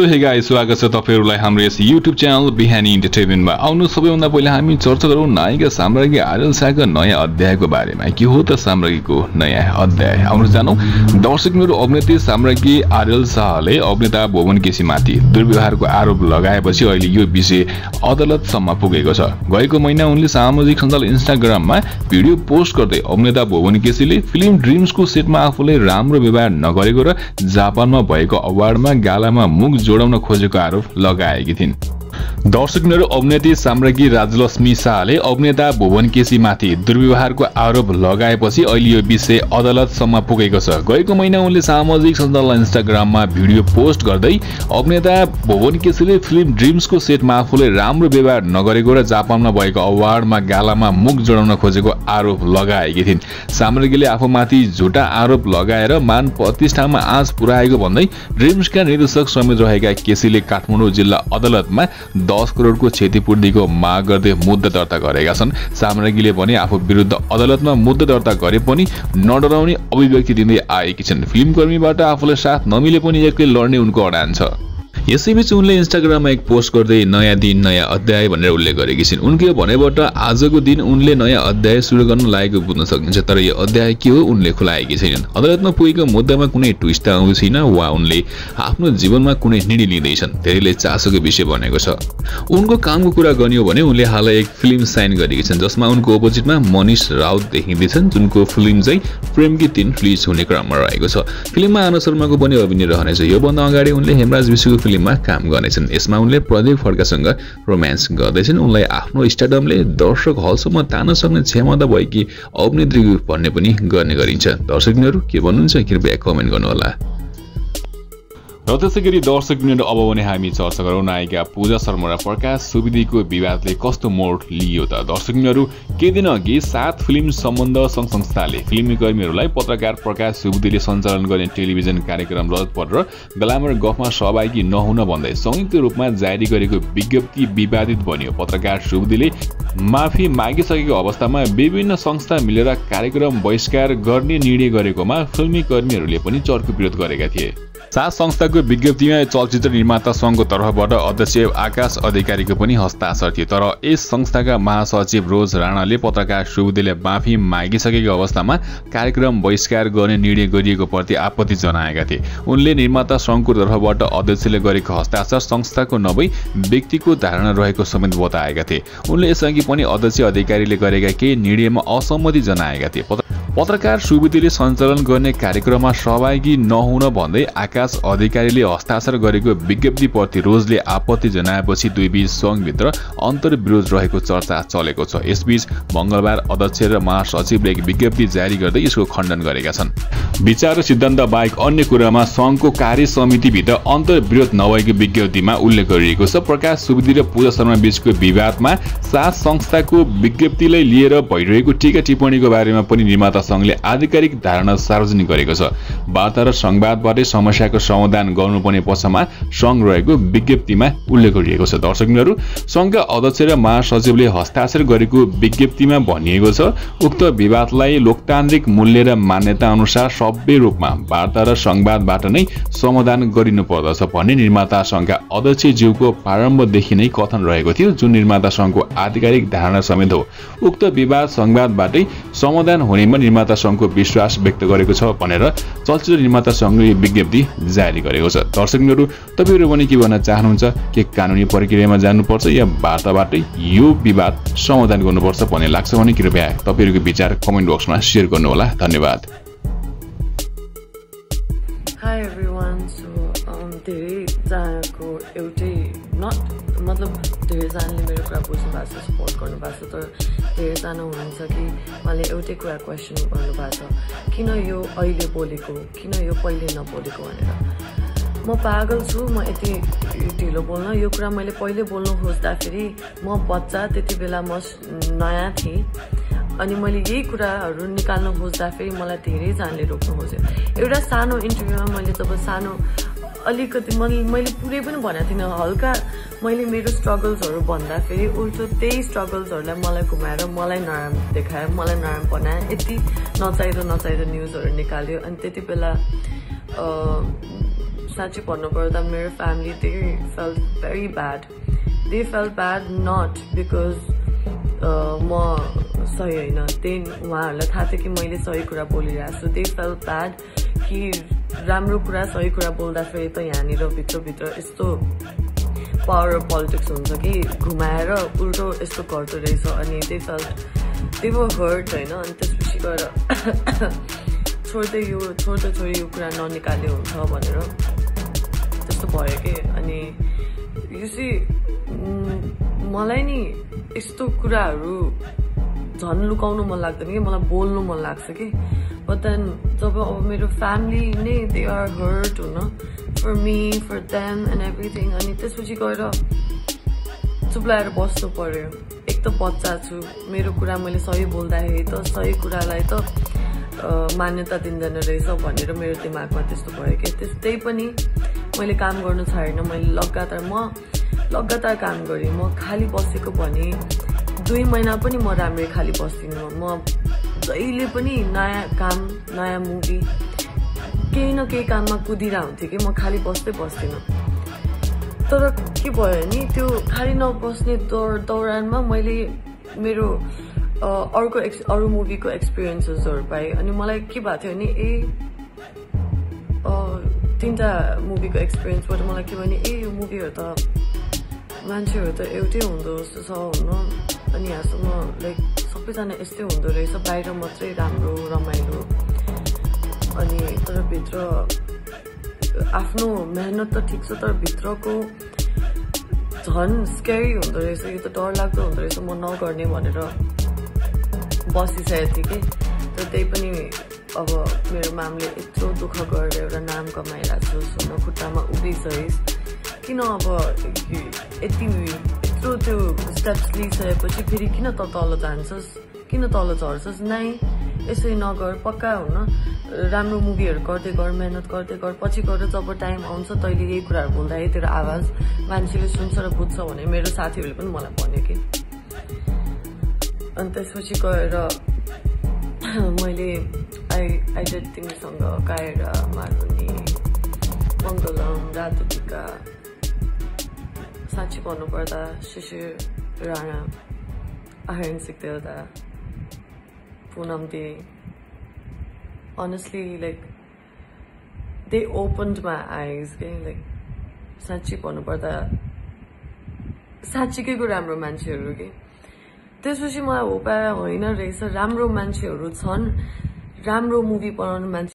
So हे स्वागत छ तपाईँहरूलाई हाम्रो यस युट्युब च्यानल बिहानी इन्टरटेनमेन्टमा आउनु सबैभन्दा पहिला हामी चर्चा गरौँ नायिका साम्राज्ञी आर्यल शाहको नयाँ अध्यायको बारेमा। के हो त साम्राज्ञीको नयाँ अध्याय? आउनु जानौँ। दर्शक मेरो अभिनेत्री साम्राज्ञी आर्यल शाहले अभिनेता भुवन केसीमाथि दुर्व्यवहारको आरोप लगाएपछि अहिले यो विषय अदालतसम्म पुगेको छ। गएको महिना उनले सामाजिक सञ्जाल इन्स्टाग्राममा भिडियो पोस्ट गर्दै अभिनेता भुवन केसीले फिल्म ड्रिम्सको सेटमा आफूलाई राम्रो व्यवहार नगरेको र जापानमा भएको अवार्डमा गालामा मुख जोडाउन खोजेको आरोप लगाएकी थिइन्। दर्शक मेरो अभिनेत्री साम्राज्ञी राजलक्ष्मी शाहले अभिनेता भुवन केसीमाथि दुर्व्यवहारको आरोप लगाएपछि अहिले यो विषय अदालतसम्म पुगेको छ। गएको महिना उनले सामाजिक सञ्जाल इन्स्टाग्राममा भिडियो पोस्ट गर्दै अभिनेता भुवन केसीले फिल्म ड्रिम्सको सेटमा आफूले राम्रो व्यवहार नगरेको र जापानमा भएको अवार्डमा गालामा मुख जोडाउन खोजेको आरोप लगाएकी थिइन्। साम्राज्ञीले आफूमाथि झुटा आरोप लगाएर मान प्रतिष्ठामा आँच पुर्याएको भन्दै ड्रिम्सका निर्देशक समेत रहेका केसीले काठमाडौँ जिल्ला अदालतमा दस करोडको क्षतिपूर्तिको माग गर्दै मुद्दा दर्ता गरेका छन्। साम्राज्ञीले भने आफू विरुद्ध अदालतमा मुद्दा दर्ता गरे पनि नडराउने अभिव्यक्ति दिँदै आएकी छन्। फिल्मकर्मीबाट आफूलाई साथ नमिले पनि एक्लै लड्ने उनको अडान छ। यसैबीच उनले इन्स्टाग्राममा एक पोस्ट गर्दै नयाँ दिन नयाँ अध्याय भनेर उल्लेख गरेकी छिन्। उनकै भनाइबाट आजको दिन उनले नयाँ अध्याय सुरु गर्न लागेको बुझ्न सकिन्छ तर यो अध्याय के हो उनले खुलाएकी छैनन्। अदालतमा पुगेको मुद्दामा कुनै ट्विस्ट आउँदै छैन वा उनले आफ्नो जीवनमा कुनै निर्णय लिँदैछन्। धेरैले चासोको विषय बनेको छ। उनको कामको कुरा गर्ने भने उनले हालै एक फिल्म साइन गरेकी छन् जसमा उनको अपोजिटमा मनिष राउत देखिँदैछन् जुनको फिल्म चाहिँ प्रेमकी तिन रिलिज हुने क्रममा रहेको छ। फिल्ममा आनन्द शर्माको पनि अभिनय रहनेछ। योभन्दा अगाडि उनले हेमराज विश्वको फिल्ममा काम गर्नेछन् यसमा उनले प्रदीप फड्कासँग रोमान्स गर्दैछन् उनलाई आफ्नो स्टाडमले दर्शक हलसम्म तान सक्ने क्षमता भएकी अभिनेत्री भन्ने पनि गर्ने गरिन्छ दर्शकहरू के भन्नुहुन्छ कृपया कमेन्ट गर्नुहोला र त्यसै गरी दर्शक अब भने हामी चर्चा गरौँ नायिका पूजा शर्मा र प्रकाश सुविधिको विवादले कस्तो मोड लियो त? दर्शक केही दिन अघि सात फिल्म सम्बन्ध सङ्घ संस्थाले फिल्मकर्मीहरूलाई पत्रकार प्रकाश सुविधिले सञ्चालन गर्ने टेलिभिजन कार्यक्रम रद्द परेर ग्लामर गफमा सहभागी नहुन भन्दै संयुक्त रूपमा जारी गरेको विज्ञप्ति विवादित बन्यो। पत्रकार सुविधिले माफी मागिसकेको अवस्थामा विभिन्न संस्था मिलेर कार्यक्रम बहिष्कार गर्ने निर्णय गरेकोमा फिल्मी कर्मीहरूले पनि चर्को विरोध गरेका थिए। सात संस्थाको विज्ञप्तिमा चलचित्र निर्माता सङ्घको तर्फबाट अध्यक्ष आकाश अधिकारीको पनि हस्ताक्षर थियो। तर यस संस्थाका महासचिव रोज राणाले पत्रकार सुबुदेले माफी मागिसकेको अवस्थामा कार्यक्रम बहिष्कार गर्ने निर्णय गरिएको प्रति आपत्ति जनाएका थिए। उनले निर्माता सङ्घको तर्फबाट अध्यक्षले गरेको हस्ताक्षर संस्थाको नभई व्यक्तिको धारणा रहेको समेत बताएका थिए। उनले यसअघि पनि अध्यक्ष अधिकारीले गरेका केही निर्णयमा असहमति जनाएका थिए। पत्रकार सुविधिले सञ्चालन गर्ने कार्यक्रममा सहभागी नहुन भन्दै आकाश अधिकारीले हस्ताक्षर गरेको विज्ञप्तिप्रति रोजले आपत्ति जनाएपछि दुई बीच सङ्घभित्र अन्तर्विरोध रहेको चर्चा चलेको छ। यसबीच मङ्गलबार अध्यक्ष र महासचिवले एक विज्ञप्ति जारी गर्दै यसको खण्डन गरेका छन्। विचार र सिद्धान्त बाहेक अन्य कुरामा सङ्घको कार्य समितिभित्र अन्तर्विरोध नभएको विज्ञप्तिमा उल्लेख गरिएको छ। प्रकाश सुविधि र पूजा शर्मा बीचको विवादमा सात संस्थाको विज्ञप्तिलाई लिएर भइरहेको टिका टिप्पणीको बारेमा पनि निर्माता सङ्घले आधिकारिक धारणा सार्वजनिक गरेको छ। वार्ता र संवादबाटै समस्याको समाधान गर्नुपर्ने पक्षमा सङ्घ रहेको विज्ञप्तिमा उल्लेख गरिएको छ। दर्शकहरू सङ्घका अध्यक्ष र महासचिवले हस्ताक्षर गरेको विज्ञप्तिमा भनिएको छ उक्त विवादलाई लोकतान्त्रिक मूल्य र मान्यता अनुसार सभ्य रूपमा वार्ता र संवादबाट नै समाधान गरिनु पर्दछ भन्ने निर्माता सङ्घका अध्यक्षज्यूको प्रारम्भदेखि नै कथन रहेको थियो जुन निर्माता सङ्घको आधिकारिक धारणा समेत हो। उक्त विवाद संवादबाटै समाधान हुनेमा निर्माता सङ्घको विश्वास व्यक्त गरेको छ भनेर चलचित्र निर्माता सङ्घले विज्ञप्ति जारी गरेको छ। दर्शकहरू तपाईँहरू पनि के भन्न चाहनुहुन्छ? के कानुनी प्रक्रियामा जानुपर्छ या वार्ताबाटै यो विवाद समाधान गर्नुपर्छ भन्ने लाग्छ भने कृपया तपाईँहरूको विचार कमेन्ट बक्समा सेयर गर्नुहोला। धन्यवाद। धेरैजनाको एउटै मतलब धेरैजनाले मेरो कुरा बुझ्नु भएको छ सपोर्ट गर्नुभएको छ। तर धेरैजना हुनुहुन्छ कि? उहाँले एउटै कुरा क्वेसन गर्नुभएको छ। किन यो अहिले बोलेको? किन यो पहिले नबोलेको भनेर। म पागल छु म यति ढिलो बोल्न। यो कुरा मैले पहिले बोल्नु खोज्दाखेरि म बच्चा त्यति बेला म नयाँ थिएँ। अनि मैले यही कुराहरू निकाल्न खोज्दाखेरि मलाई धेरैजनाले रोक्नु खोज्यो। एउटा सानो इन्टरभ्यूमा मैले जब सानो अलिकति मैले मैले पुरै पनि भनेको थिइनँ। हल्का मैले मेरो स्ट्रगल्सहरू भन्दाखेरि उल्टो त्यही स्ट्रगल्सहरूलाई मलाई घुमाएर मलाई नराम्रो देखायो मलाई नराम्रो बनायो। यति नचाहिँदो नचाहिँदो न्युजहरू निकाल्यो। अनि त्यति बेला साँच्ची भन्नुपर्दा मेरो family they feel very bad they feel bad not because म सही होइन। त्यही उहाँहरूलाई थाहा थियो कि मैले सही कुरा बोलिरहेको छु। दे फेल ब्याड कि राम्रो कुरा सही कुरा बोल्दाखेरि त यहाँनिर भित्रभित्र यस्तो पावर पोलिटिक्स हुन्छ कि घुमाएर उल्टो यस्तो गर्दो रहेछ अनि त्यही फेल त्यही भयो हर्ट होइन अनि त्यसपछि गएर छोड्दै यो छोड्दै छोडी यो कुरा ननिकाले हुन्छ भनेर त्यस्तो भयो कि अनि यो चाहिँ मलाई नि यस्तो कुराहरू झन् लुकाउनु मन लाग्दैन कि मलाई बोल्नु मन लाग्छ कि। बट देन जब अब मेरो फ्यामिली नै दे आर हर्ट हुन for me for them and everything अनि त्यसपछि गएर चुप्लाएर बस्नु पर्यो एक त बच्चा छु मेरो कुरा मैले सही बोल्दाखेरि त सही कुरालाई त मान्यता दिँदैन रहेछ भनेर मेरो दिमागमा त्यस्तो भयो कि त्यस्तै पनि मैले काम गर्नु छैन मैले लगातार म लगातार काम गरेँ म खाली बसेको भने दुई महिना पनि म राम्रै खाली बस्दिनँ म जहिले पनि नयाँ काम नयाँ मुभी केही न केही काममा कुदिरह हुन्थेँ कि म खाली बस्दै बस्दिनँ। तर के भयो नि त्यो खाली नबस्ने दौर दौरानमा मैले मेरो अर्को एक्स अरू मुभीको एक्सपिरियन्सेसहरू पाएँ। अनि मलाई के भएको थियो भने ए तिनवटा मुभीको एक्सपिरियन्सबाट मलाई के भने ए यो मुभीहरू त मान्छेहरू त एउटै हुँदो जस्तो छ हुनु। अनि यहाँसम्म लाइक सबैजना यस्तै हुँदो रहेछ। बाहिर मात्रै राम्रो रमाइलो। तर भित्र आफ्नो मेहनत त ठिक छ तर भित्रको झन् स्क्यारी हुँदो रहेछ। यो त डरलाग्दो हुँदो रहेछ म नगर्ने भनेर बसिसकेको थिएँ कि। तर त्यही पनि अब मेरो मामले यत्रो दुःख गरेर एउटा नाम कमाइरहेको छु सुन खुट्टामा उभिसकिस् किन अब यति यत्रो त्यो स्टेप्स लिइसकेपछि फेरि किन त तल जान्छस्? किन तल झर्छस्? नै यसरी नगर पक्का हुन राम्रो मुभीहरू गर्दै गर मेहनत गर्दै गर पछि गएर जब टाइम आउँछ तैँले यही कुराहरू बोल्दाखेरि तेरो आवाज मान्छेले सुन्छ र बुझ्छ भने मेरो साथीहरूले पनि मलाई भन्यो कि। अनि त्यसपछि गएर मैले आई आइडेड तिमीसँग गाएर मारुनी मङ्गलम रातो टिका साँच्ची भन्नुपर्दा शिशिर राणा अहिंसिक देवता Poonam they honestly like they opened my eyes के like साँच्ची भन्नुपर्दा साँच्चीकैको राम्रो मान्छेहरू कि त्यसपछि मलाई हो पाएर होइन रहेछ राम्रो मान्छेहरू छन् राम्रो मुभी बनाउने मान्छे